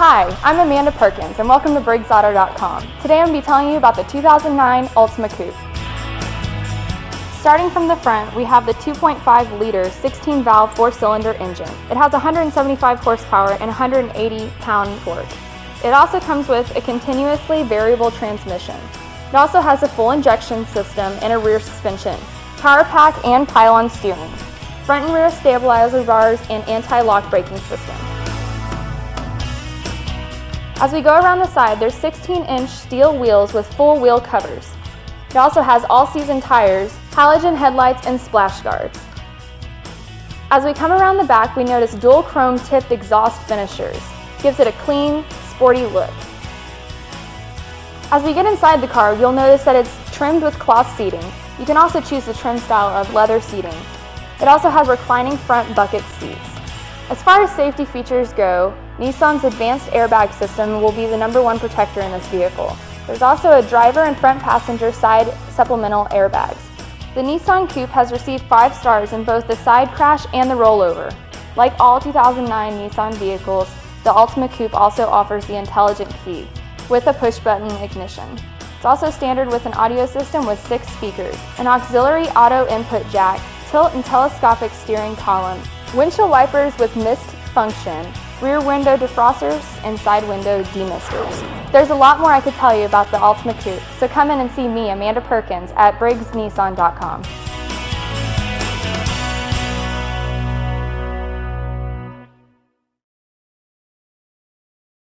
Hi, I'm Amanda Perkins and welcome to BriggsAuto.com. Today I'm going to be telling you about the 2009 Altima Coupe. Starting from the front, we have the 2.5 liter 16 valve four cylinder engine. It has 175 horsepower and 180 pound torque. It also comes with a continuously variable transmission. It also has a fuel injection system and a rear suspension, power rack and pinion steering, front and rear stabilizer bars and anti-lock braking system. As we go around the side, there's 16-inch steel wheels with full wheel covers. It also has all-season tires, halogen headlights, and splash guards. As we come around the back, we notice dual chrome tipped exhaust finishers. Gives it a clean, sporty look. As we get inside the car, you'll notice that it's trimmed with cloth seating. You can also choose the trim style of leather seating. It also has reclining front bucket seats. As far as safety features go, Nissan's advanced airbag system will be the number one protector in this vehicle. There's also a driver and front passenger side supplemental airbags. The Nissan Coupe has received 5 stars in both the side crash and the rollover. Like all 2009 Nissan vehicles, the Altima Coupe also offers the intelligent key with a push-button ignition. It's also standard with an audio system with 6 speakers, an auxiliary auto input jack, tilt and telescopic steering column, windshield wipers with mist function, rear window defrosters, and side window demisters. There's a lot more I could tell you about the Altima Coupe, so come in and see me, Amanda Perkins, at BriggsNissan.com.